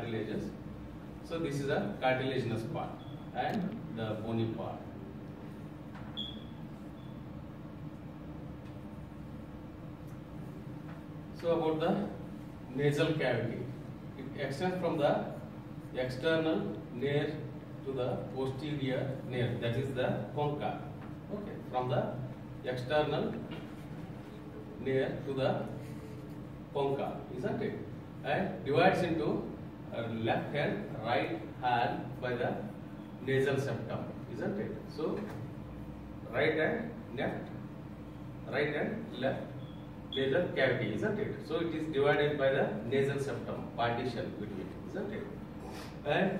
cartilages. So this is a cartilaginous part and the bony part. So about the nasal cavity, it extends from the external nair to the posterior nair, that is the concha. Okay, from the external nair to the concha, isn't it? And divides into Uh, left hand, right hand by the nasal septum, isn't it? So right and left, right and left nasal cavity, isn't it? So it is divided by the nasal septum, partition between, isn't it? And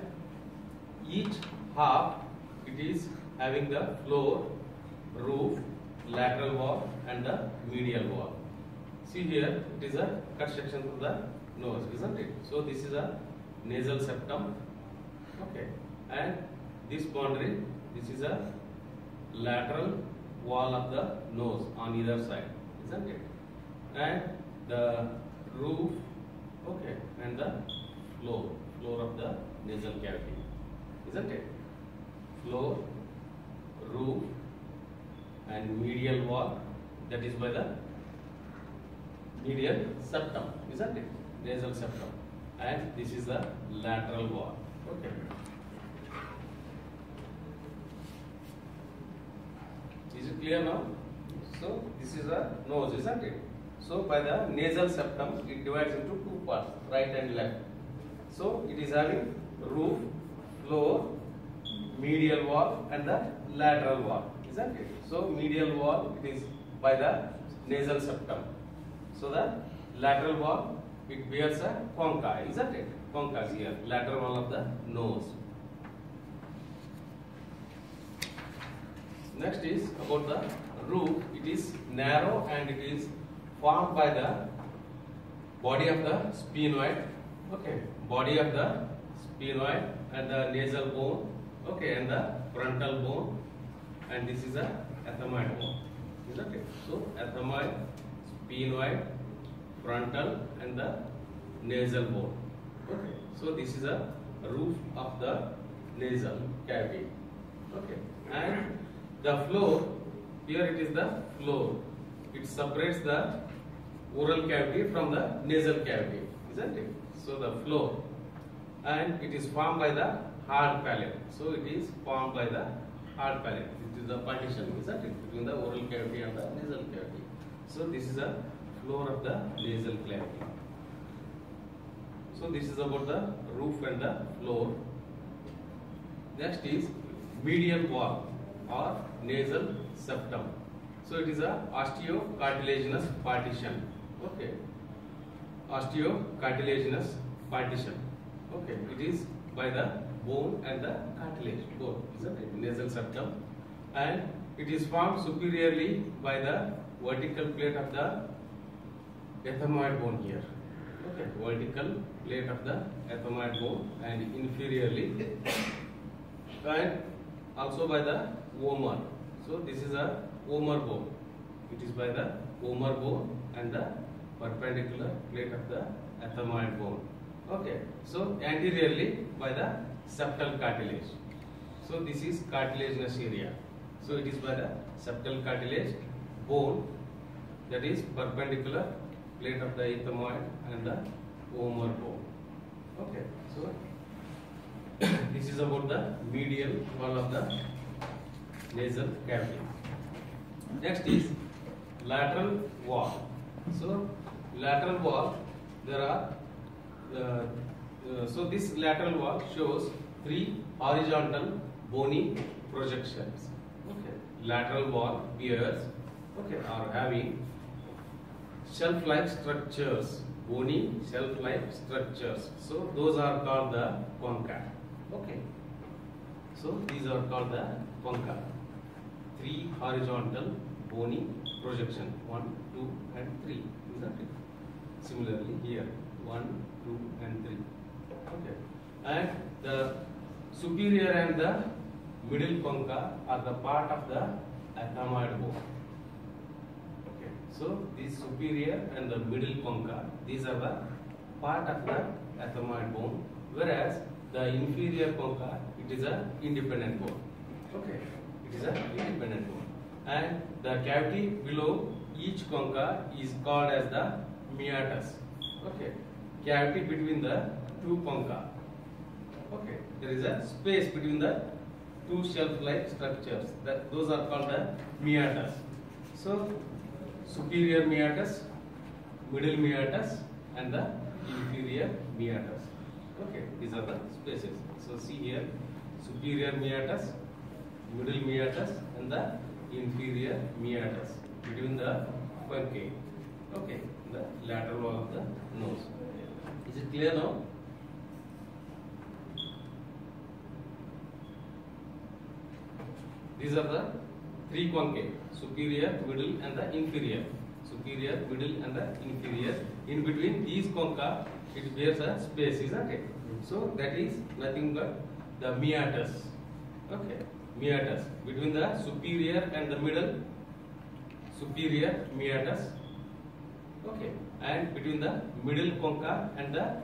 each half it is having the floor, roof, lateral wall and the medial wall. See here, it is a cut section of the nose, isn't it? So this is a nasal septum, okay, and this boundary, this is a lateral wall of the nose on either side, isn't it? And the roof, okay, and the floor, floor of the nasal cavity, isn't it? Floor, roof, and medial wall, that is by the medial septum, isn't it? Nasal septum. And this is the lateral wall. Okay. Is it clear now? So this is a nose, isn't it? So by the nasal septum, it divides into two parts, right and left. So it is having roof, floor, medial wall and the lateral wall, isn't it? So medial wall it is by the nasal septum. So the lateral wall it bears a concha, isn't it? Concha here, lateral wall of the nose. Next is about the roof. It is narrow and it is formed by the body of the sphenoid. Okay, body of the sphenoid and the nasal bone. Okay, and the frontal bone. And this is a ethmoid bone. Isn't it? So ethmoid, sphenoid, frontal, and the nasal bone. Okay. So this is a roof of the nasal cavity. Okay. And the floor, here it is the floor. It separates the oral cavity from the nasal cavity, isn't it? So the floor, and it is formed by the hard palate. So it is formed by the hard palate. It is the partition, isn't it, between the oral cavity and the nasal cavity. So this is the floor of the nasal cavity. So this is about the roof and the floor. Next is medial wall or nasal septum. So it is a osteocartilaginous partition. Okay. Osteocartilaginous partition. Okay. It is by the bone and the cartilage both, isn't it? Nasal septum. And it is formed superiorly by the vertical plate of the ethmoid bone here. Okay. Vertical plate of the ethmoid bone and inferiorly and also by the vomer. So this is a vomer bone. It is by the vomer bone and the perpendicular plate of the ethmoid bone. Okay. So anteriorly by the septal cartilage. So this is cartilaginous area. So it is by the septal cartilage bone that is perpendicular plate of the ethmoid and the vomer bone. Okay. So this is about the medial wall of the nasal cavity. Next is lateral wall. So lateral wall, there are uh, uh, so this lateral wall shows three horizontal bony projections. Okay, lateral wall bears okay are having shelf-like structures, bony shelf-like structures. So those are called the concha. Okay. So these are called the concha. Three horizontal bony projection. One, two, and three. Isn't it? Similarly here. One, two, and three. Okay. And the superior and the middle concha are the part of the ethmoid bone. So this superior and the middle concha, these are the part of the ethmoid bone, whereas the inferior concha it is a independent bone. Okay, it is a independent bone, and the cavity below each concha is called as the meatus. Okay, cavity between the two concha. Okay, there is a space between the two shelf-like structures. That those are called the meatus. So, superior meatus, middle meatus, and the inferior meatus. Okay, these are the spaces. So, see here, superior meatus, middle meatus, and the inferior meatus between the conchae. Okay, the lateral wall of the nose. Is it clear now? These are the three conchae, superior, middle and the inferior. Superior, middle and the inferior. In between these concha, it bears a space, isn't it? So that is nothing but the meatus. Okay, meatus. Between the superior and the middle, superior meatus. Okay, and between the middle concha and the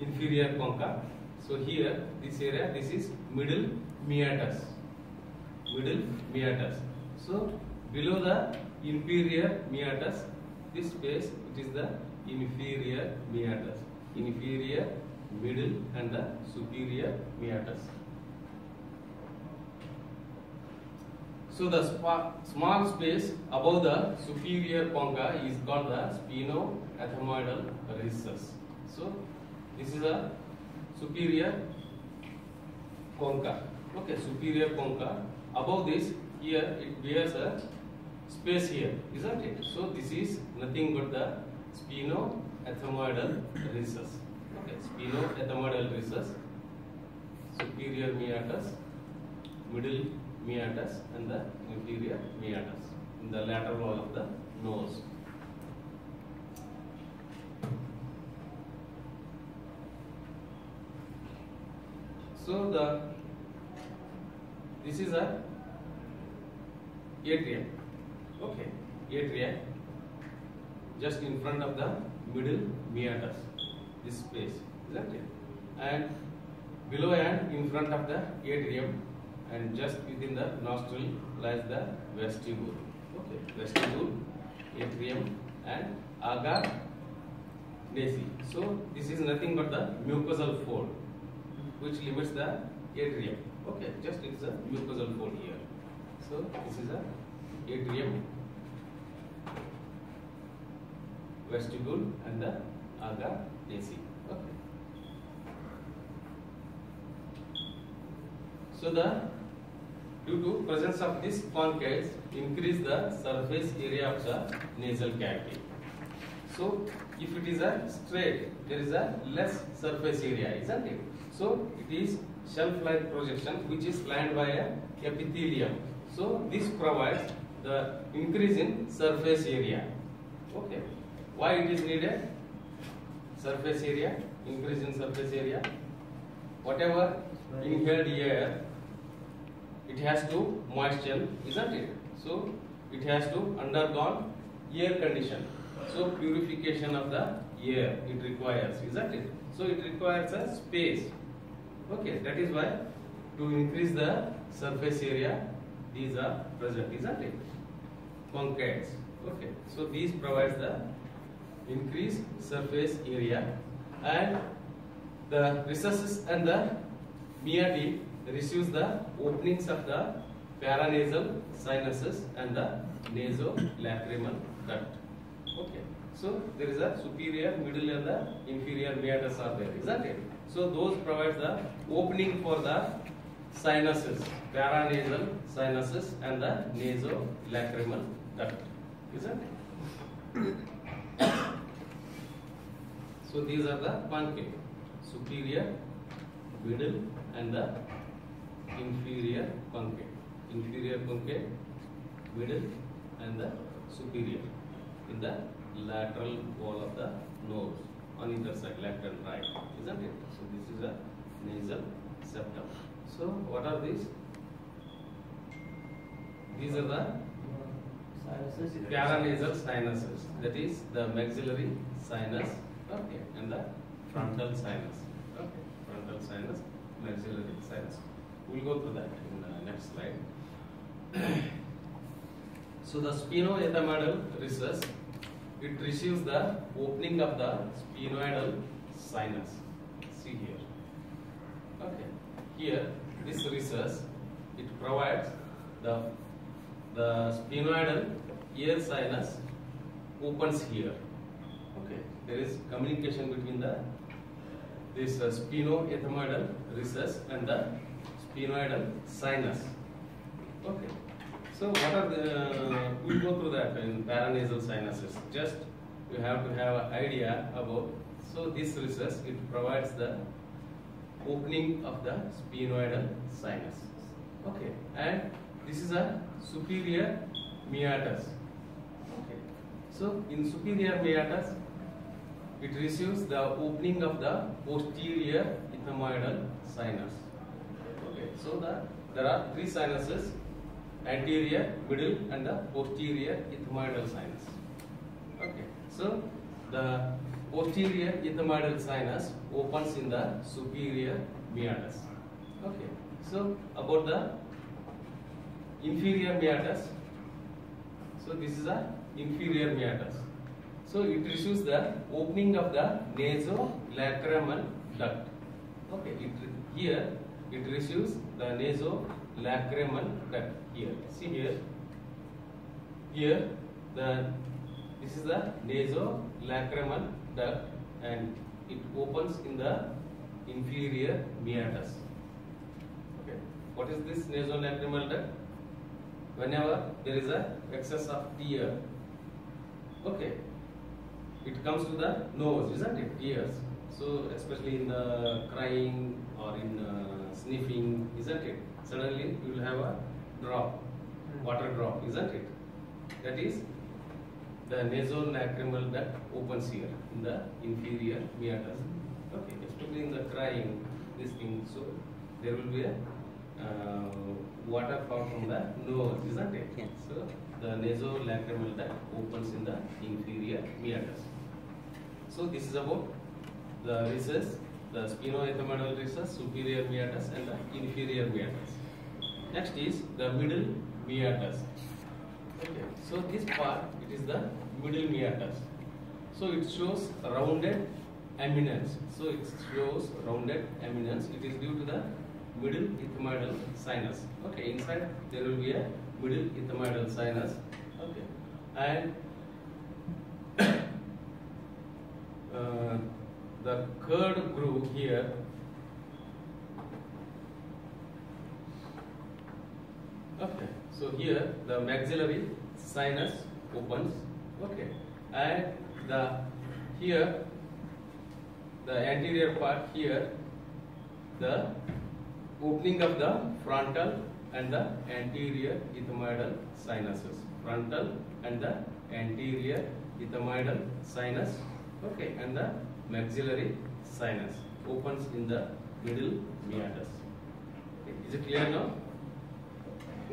inferior concha. So here, this area, this is middle meatus middle meatus. So below the inferior meatus, this space it is the inferior meatus. Inferior, middle and the superior meatus. So the small space above the superior concha is called the spheno-ethmoidal recess. So this is a superior concha. Okay, superior concha. Above this, here it bears a space here, isn't it? So this is nothing but the spheno-ethmoidal recess. Okay, spheno-ethmoidal recess, superior meatus, middle meatus, and the inferior meatus in the lateral wall of the nose. So the this is a atrium. Okay, atrium just in front of the middle meatus. This space, isn't it? And below and in front of the atrium and just within the nostril lies the vestibule. Okay, vestibule, atrium and agger nasi. So this is nothing but the mucosal fold which limits the atrium. Okay, just it's a mucosal fold here. So this is a atrium, vestibule and the agger nasi. Okay. So the due to presence of this concaves increase the surface area of the nasal cavity. So if it is a straight, there is a less surface area, isn't it? So it is shelf-like projection which is lined by a epithelium. So this provides the increase in surface area. Okay. Why it is needed? Surface area, increase in surface area. Whatever inhaled air, it has to moisten, isn't it? So it has to undergo air condition. So purification of the air it requires, isn't it? So it requires a space. Okay, that is why to increase the surface area, these are present, isn't it? Concaves. Okay, so these provides the increased surface area and the recesses and the meati receives the openings of the paranasal sinuses and the nasolacrimal duct. Okay. So there is a superior, middle and the inferior meatus are there, isn't it? So those provide the opening for the sinuses, paranasal sinuses and the nasolacrimal duct, isn't it? so these are the conchae, superior, middle and the inferior conchae. Inferior conchae, middle and the superior in the lateral wall of the nose on either side, left and right, isn't it? So this is a nasal septum. So what are these? These are the paranasal sinuses. That is the maxillary sinus, okay, and the frontal sinus. Okay, frontal sinus, maxillary sinus. We'll go through that in the next slide. so the sphenoethmoidal recess, it receives the opening of the sphenoidal sinus. See here. Okay, here this recess, it provides the the sphenoidal ear sinus opens here. Okay, there is communication between the this uh, sphenoethmoidal recess and the sphenoidal sinus. Okay, so what are the? we'll go through that in paranasal sinuses. Just you have to have an idea about. So this recess it provides the opening of the sphenoidal sinus. Okay, and this is a superior meatus. Okay. So in superior meatus, it receives the opening of the posterior ethmoidal sinus. Okay. So the there are three sinuses: anterior, middle, and the posterior ethmoidal sinus. Okay. So the posterior ethmoidal sinus opens in the superior meatus. Okay. So about the inferior meatus. So this is a inferior meatus. So it receives the opening of the nasolacrimal duct. Okay, it, here it receives the nasolacrimal duct. Here, see here. Here the this is the nasolacrimal duct and it opens in the inferior meatus. Okay, what is this nasolacrimal duct? whenever there is a excess of tear okay it comes to the nose isn't it tears so especially in the crying or in uh, sniffing isn't it suddenly you will have a drop water drop isn't it that is the nasolacrimal duct opens here in the inferior meatus okay especially in the crying this thing so there will be a uh, water come from the nose, isn't it? Yes. So the nasolacrimal duct opens in the inferior meatus. So this is about the recess, the sphenoethmoidal recess, superior meatus and the inferior meatus. Next is the middle meatus. Okay. So this part it is the middle meatus. So it shows rounded eminence. So it shows rounded eminence. It is due to the middle ethmoidal sinus. Okay, inside there will be a middle ethmoidal sinus. Okay, and uh, the curved groove here. Okay, so here the maxillary sinus opens. Okay, and the here the anterior part here the opening of the frontal and the anterior ethmoidal sinuses. Frontal and the anterior ethmoidal sinus. Okay, and the maxillary sinus opens in the middle meatus. Okay, is it clear now?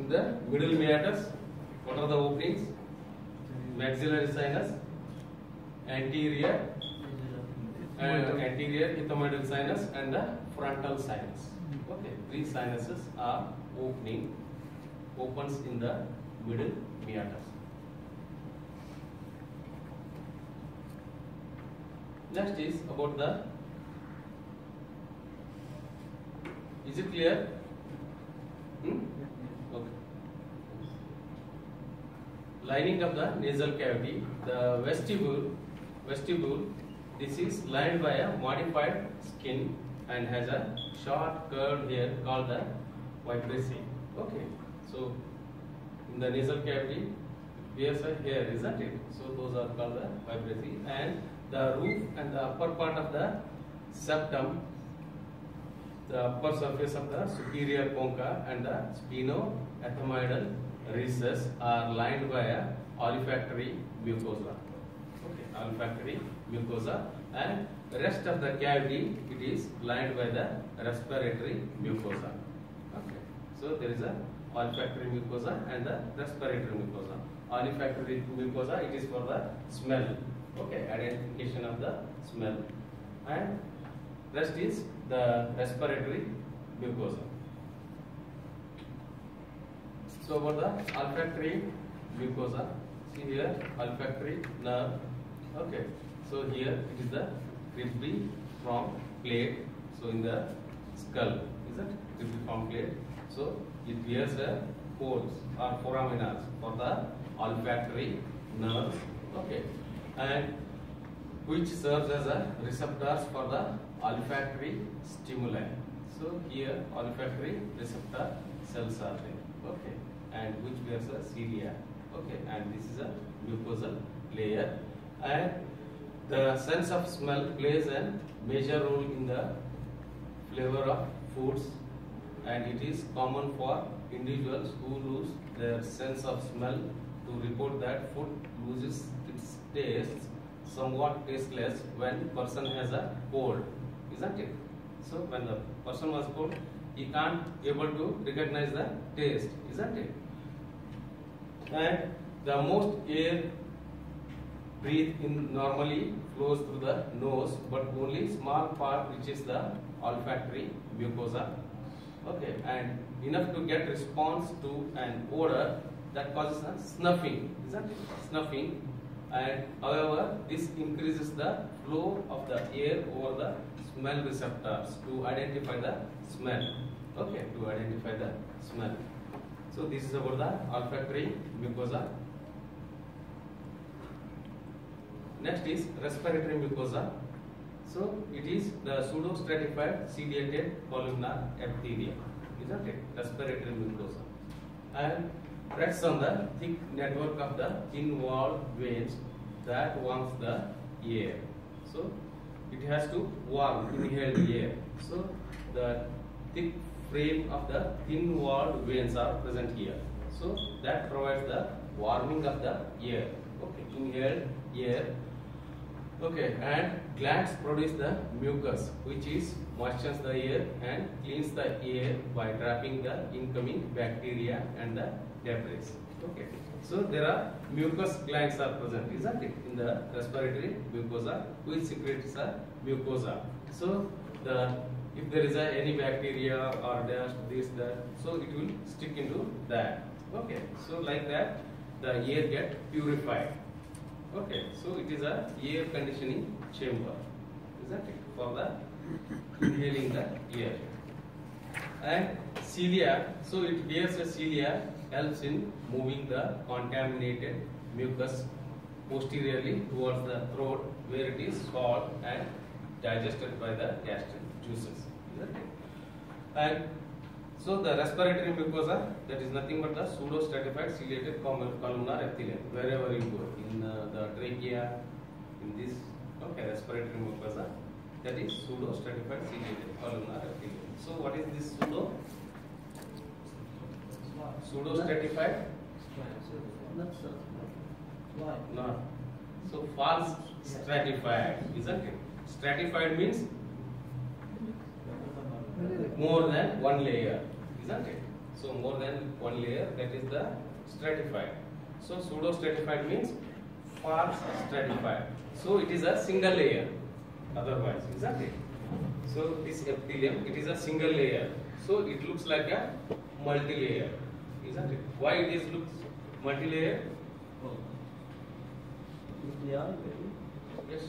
In the middle meatus, what are the openings? Maxillary sinus, anterior, uh, anterior ethmoidal sinus, and the frontal sinus. Okay, three sinuses are opening, opens in the middle meatus. Next is about the. Is it clear? Hmm? Okay. Lining of the nasal cavity, the vestibule, vestibule. This is lined by a modified skin and has a short curve hair called the vibrissae. Okay, so in the nasal cavity, bears a hair, isn't it? So those are called the vibrissae, and the roof and the upper part of the septum, the upper surface of the superior concha and the sphenoethmoidal recess are lined by olfactory mucosa. Okay, olfactory mucosa and rest of the cavity it is lined by the respiratory mucosa. Okay, so there is a olfactory mucosa and the respiratory mucosa. Olfactory mucosa it is for the smell. Okay, identification of the smell, and Rest is the respiratory mucosa. So about the olfactory mucosa, see here olfactory nerve. Okay, so here it is the cribriform plate. So in the skull, is it cribriform plate? So it bears a poles or foramina for the olfactory nerves. Okay, and which serves as a receptors for the olfactory stimuli. So here olfactory receptor cells are there. Okay, and which bears a cilia. Okay, and this is a mucosal layer, and the sense of smell plays a major role in the flavor of foods, and it is common for individuals who lose their sense of smell to report that food loses its taste somewhat tasteless when person has a cold, isn't it? So when the person was cold, he can't able to recognize the taste, isn't it? And the most air breathed in normally flows through the nose, but only small part reaches the olfactory mucosa. Okay, and enough to get response to an odor that causes a snuffing, isn't it? Snuffing and however this increases the flow of the air over the smell receptors to identify the smell. Okay to identify the smell. So this is about the olfactory mucosa. Next is respiratory mucosa. So it is the pseudo stratified ciliated columnar epithelium. Isn't it respiratory mucosa. And rests on the thick network of the thin walled veins that warms the air. So it has to warm inhaled air. So the thick frame of the thin walled veins are present here. So that provides the warming of the air. Okay, inhaled air. Okay, and glands produce the mucus, which is moistens the air and cleans the air by trapping the incoming bacteria and the debris. Okay, so there are mucus glands are present, isn't it, in the respiratory mucosa, which secretes the mucosa. So the if there is a, any bacteria or dust, this, that, so it will stick into that. Okay, so like that, the air get purified. Okay, so it is a air conditioning chamber, isn't it, for the inhaling the air. And cilia, so it bears a cilia helps in moving the contaminated mucus posteriorly towards the throat where it is swallowed and digested by the gastric juices. And so the respiratory mucosa that is nothing but the pseudo-stratified ciliated columnar epithelium wherever you go in uh, the trachea in this okay respiratory mucosa that is pseudo-stratified ciliated columnar epithelium. So what is this pseudo? Pseudo-stratified? Why? No. So false stratified, isn't it? Stratified means more than one layer, isn't it? So more than one layer, that is the stratified. So pseudo stratified means false stratified. So it is a single layer, otherwise, isn't it? So this epithelium, it is a single layer. So it looks like a multi-layer, isn't it? Why it is looks multi-layer? Yeah, Yes.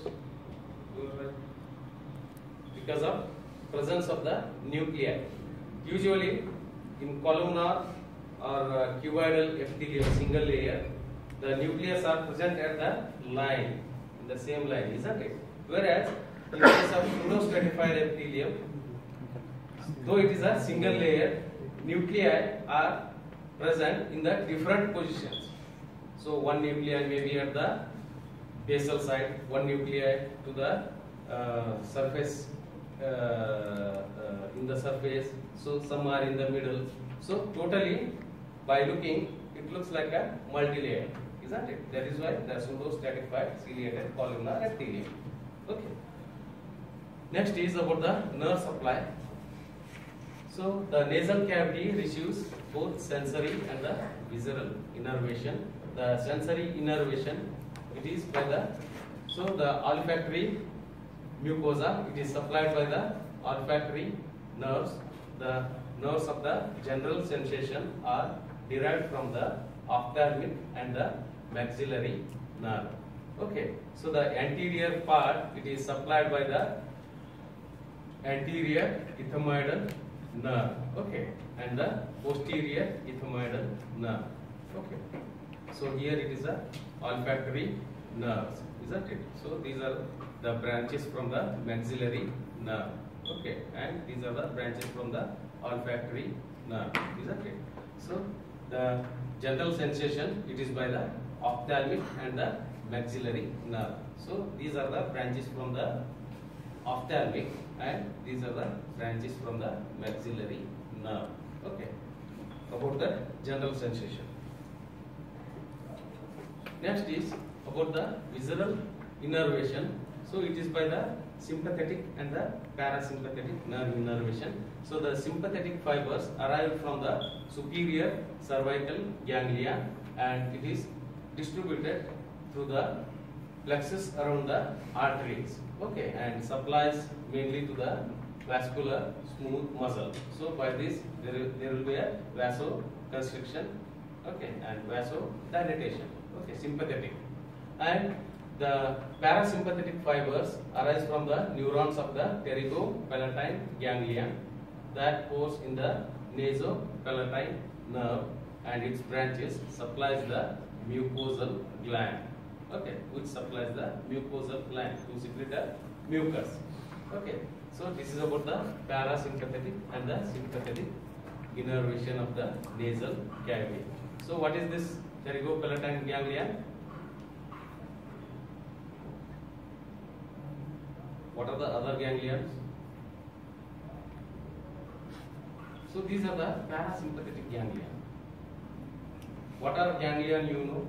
Because of presence of the nuclei. Usually in columnar or uh, cuboidal epithelium single layer, the nucleus are present at the line, in the same line, isn't it? Whereas case of pseudo-stratified epithelium, though it is a single layer, nuclei are present in the different positions. So one nuclei may be at the basal side, one nuclei to the uh, surface uh, uh, in the surface, so some are in the middle. So totally, by looking, it looks like a multi-layer, isn't it? That is why the pseudo-stratified ciliated columnar epithelium. Next is about the nerve supply. So the nasal cavity receives both sensory and the visceral innervation. The sensory innervation it is by the so the olfactory mucosa. It is supplied by the olfactory nerves. The nerves of the general sensation are derived from the ophthalmic and the maxillary nerve. Okay, so the anterior part it is supplied by the anterior ethmoidal nerve. Okay, and the posterior ethmoidal nerve. Okay, so here it is a olfactory nerves, isn't it? So these are the branches from the maxillary nerve. Okay, and these are the branches from the olfactory nerve, isn't it? So the general sensation it is by the ophthalmic and the maxillary nerve. So these are the branches from the ophthalmic and these are the branches from the maxillary nerve. Okay, about the general sensation. Next is about the visceral innervation. So it is by the sympathetic and the parasympathetic nerve innervation. So the sympathetic fibers arrive from the superior cervical ganglia and it is distributed through the plexus around the arteries. Okay, and supplies mainly to the vascular smooth muscle. So by this there, will- there will be a vasoconstriction, okay, and vasodilatation. Okay, sympathetic. And the parasympathetic fibers arise from the neurons of the pterygopalatine ganglia that goes in the nasopalatine nerve and its branches supplies the mucosal gland. Okay, which supplies the mucosal gland to secrete a mucus. Okay, so this is about the parasympathetic and the sympathetic innervation of the nasal cavity. So what is this pterygopalatine ganglia? What are the other ganglions? So these are the parasympathetic ganglia. What are ganglion you know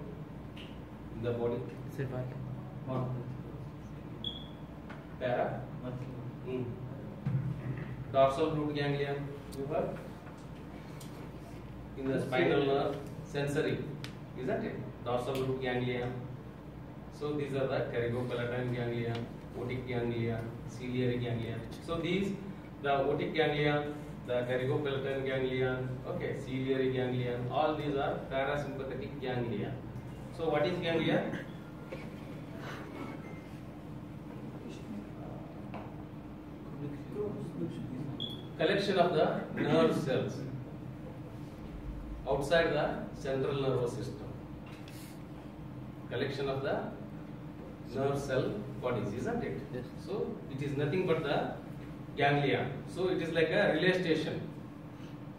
the body? Para? Hmm. Dorsal root ganglion, you heard? In the spinal nerve, sensory, isn't it? Dorsal root ganglion. So these are the pterygopalatine ganglia, otic ganglia, ciliary ganglia. So these, the otic ganglion, the pterygopalatine ganglion, okay, ciliary ganglion, all these are parasympathetic ganglia. So what is ganglia? collection of the nerve cells outside the central nervous system. Collection of the nerve cell bodies, isn't it? Yes. So it is nothing but the ganglia. So it is like a relay station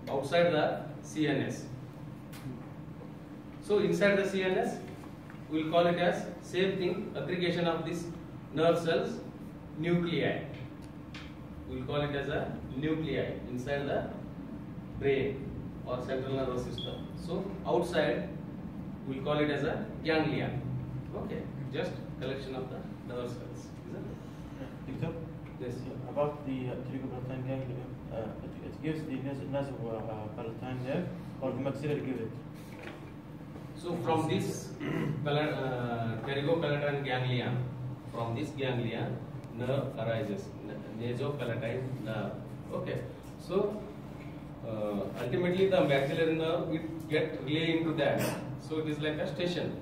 outside the CNS. So inside the CNS, we will call it as same thing aggregation of these nerve cells nuclei. We will call it as a nuclei inside the brain or central nervous system. So outside we will call it as a ganglia. Okay, just collection of the nerve cells. Isn't it? Doctor, Yes. about the uh, pterygopalatine ganglion, uh, it, it gives the nas- nasopalatine nerve or the maxillary give it. So from this uh, ganglia, from this ganglia, nerve arises, nasopalatine nerve. Okay. So uh, ultimately the maxillary nerve will get relay into that. So it is like a station.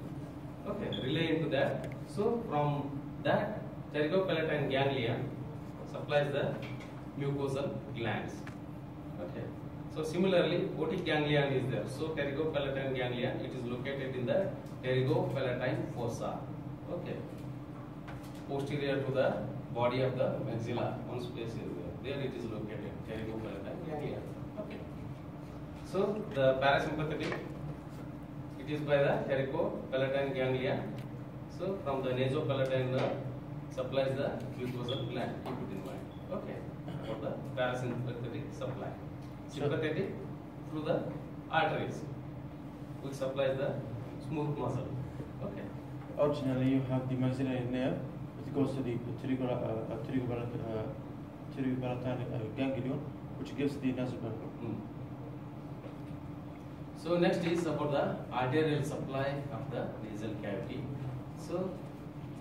Okay, relay into that. So from that pterygopalatine ganglia supplies the mucosal glands. Okay. So similarly, otic ganglion is there. So pterygopalatine ganglion, it is located in the pterygopalatine fossa. Okay. Posterior to the body of the maxilla, one space is there. There it is located, pterygopalatine ganglion. Okay. So the parasympathetic, it is by the pterygopalatine ganglia. So from the nasopalatine nerve supplies the mucosal gland. Keep it in mind. Okay. For the parasympathetic supply. Sympathetic through the arteries, which supplies the smooth muscle. Okay. Originally, you have the maxillary nerve. It goes to the pterygo- pterygopalatine ganglion, which gives the nasal Hmm. So next is about the arterial supply of the nasal cavity. So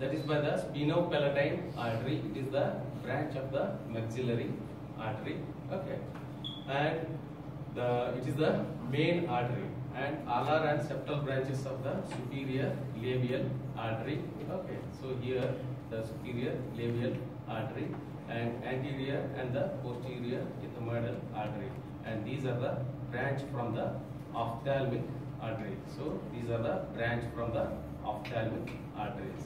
that is by the sphenopalatine artery. It is the branch of the maxillary artery. Okay, and the it is the main artery and alar and septal branches of the superior labial artery. Okay, so here the superior labial artery and anterior and the posterior ethmoidal artery and these are the branch from the ophthalmic artery. So these are the branch from the ophthalmic arteries.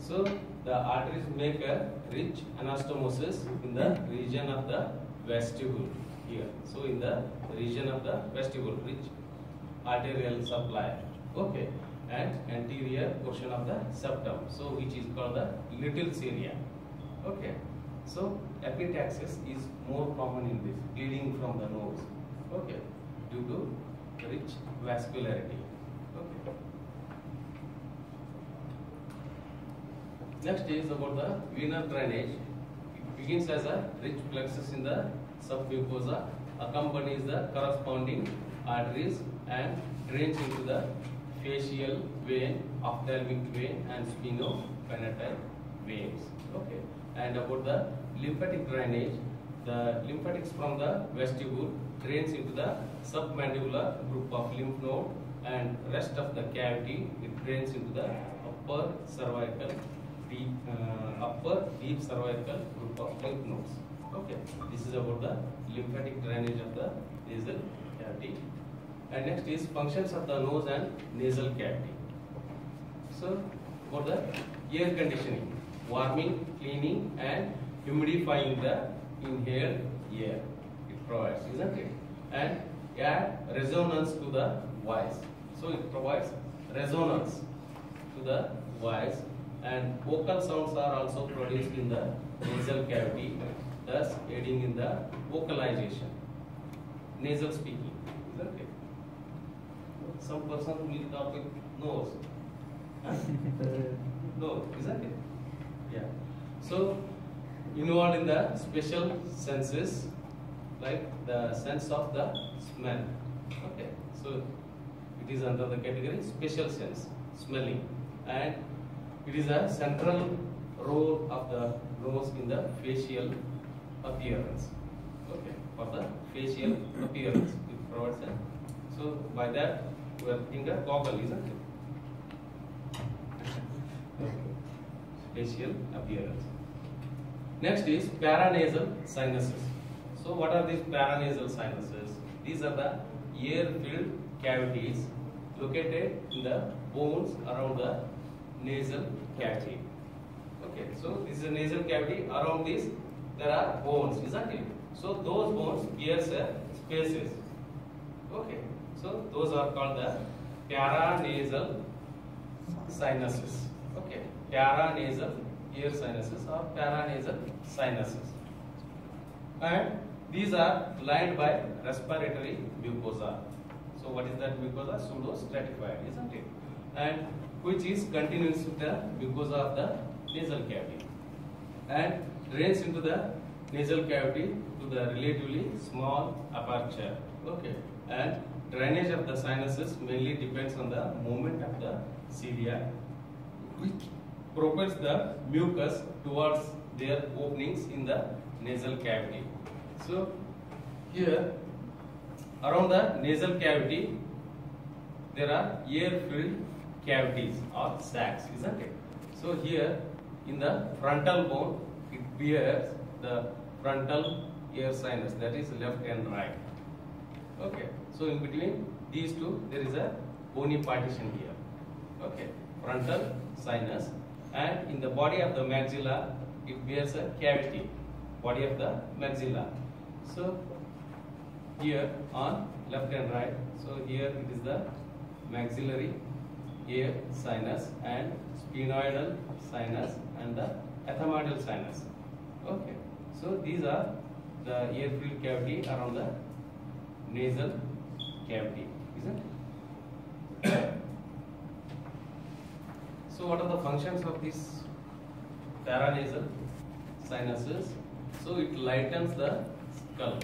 So the arteries make a rich anastomosis in the region of the vestibule here. So in the region of the vestibule, rich arterial supply. Okay. And anterior portion of the septum. So which is called the Little's area. Okay. So epistaxis is more common in this, bleeding from the nose. Okay. Due to rich vascularity. Okay. Next is about the venous drainage. It begins as a rich plexus in the submucosa, accompanies the corresponding arteries and drains into the facial vein, ophthalmic vein and sphenopalatine veins. Okay. And about the lymphatic drainage, the lymphatics from the vestibule drains into the submandibular group of lymph node and rest of the cavity it drains into the upper cervical deep uh, upper deep cervical group of lymph nodes. Okay, this is about the lymphatic drainage of the nasal cavity. And next is functions of the nose and nasal cavity. So, for the air conditioning, warming, cleaning, and humidifying the inhaled air. It provides, isn't it? And add resonance to the voice. So it provides resonance to the voice and vocal sounds are also produced in the nasal cavity thus aiding in the vocalization nasal speaking it some person will talk with nose. Huh? no isn't it yeah. So involved in the special senses like the sense of the smell. Okay. So it is under the category special sense smelling. And it is a central role of the nose in the facial appearance. Okay, for the facial appearance, it provides a. So by that we are putting a goggle, isn't it? Okay. Facial appearance. Next is paranasal sinuses. So what are these paranasal sinuses? These are the air-filled cavities located in the bones around the nasal cavity. Okay, so this is a nasal cavity. Around this, there are bones, isn't it? So those bones bears a spaces. Okay, so those are called the paranasal sinuses. Okay, paranasal ear sinuses or paranasal sinuses. And these are lined by respiratory mucosa. So what is that mucosa? Pseudostratified, isn't it? And which is continuous with the mucosa of the nasal cavity and drains into the nasal cavity to the relatively small aperture. Okay, and drainage of the sinuses mainly depends on the movement of the cilia, which propels the mucus towards their openings in the nasal cavity. So here around the nasal cavity there are air-filled cavities or sacs, isn't it? So here in the frontal bone, bears the frontal ear sinus, that is left and right. Okay, so in between these two, there is a bony partition here. Okay, frontal sinus, and in the body of the maxilla, it bears a cavity, body of the maxilla. So here on left and right, so here it is the maxillary ear sinus and sphenoidal sinus and the ethmoidal sinus. Okay, so these are the ear-filled cavity around the nasal cavity, isn't it? so what are the functions of these paranasal sinuses? So it lightens the skull.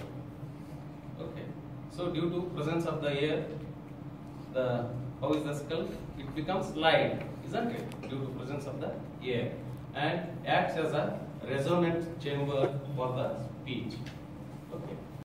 Okay, so due to presence of the air, the how is the skull? It becomes light isn't it? Due to presence of the air and acts as a resonant chamber for the speech.